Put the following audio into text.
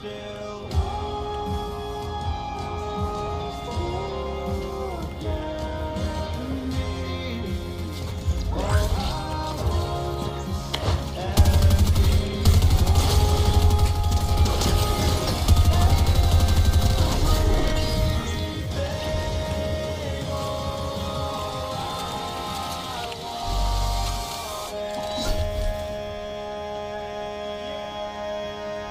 still